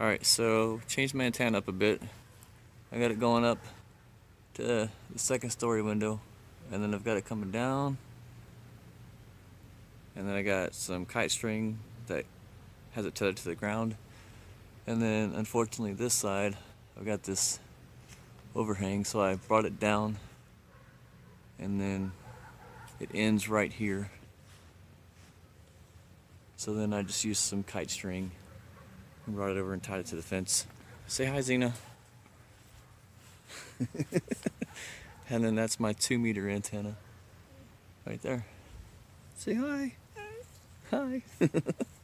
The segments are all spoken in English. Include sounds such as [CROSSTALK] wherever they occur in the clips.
Alright, so changed my antenna up a bit. I got it going up to the second story window and then I've got it coming down. And then I got some kite string that has it tethered to the ground. And then unfortunately this side I've got this overhang so I brought it down and then it ends right here. So then I just used some kite string and brought it over and tied it to the fence. Say hi Xena [LAUGHS] and then that's my two meter antenna. Right there. Say hi. Hi [LAUGHS]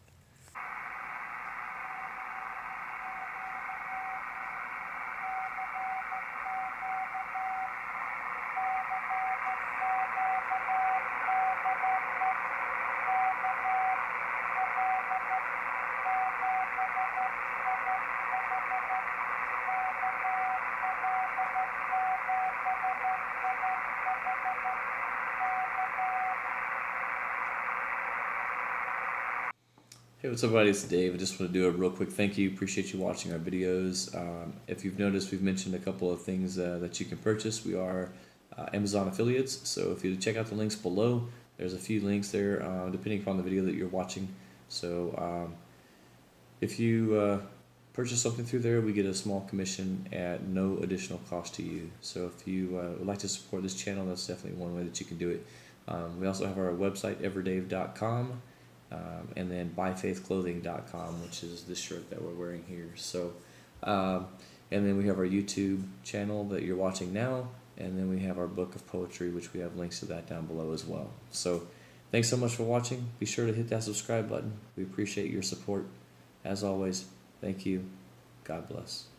Hey, what's up, everybody? It's Dave. I just want to do a real quick thank you. Appreciate you watching our videos. Um, if you've noticed, we've mentioned a couple of things uh, that you can purchase. We are uh, Amazon affiliates, so if you check out the links below, there's a few links there, uh, depending upon the video that you're watching. So um, if you uh, purchase something through there, we get a small commission at no additional cost to you. So if you uh, would like to support this channel, that's definitely one way that you can do it. Um, we also have our website, everdave.com um, and then byfaithclothing.com, which is this shirt that we're wearing here. So, um, and then we have our YouTube channel that you're watching now, and then we have our book of poetry, which we have links to that down below as well. So, thanks so much for watching. Be sure to hit that subscribe button. We appreciate your support. As always, thank you. God bless.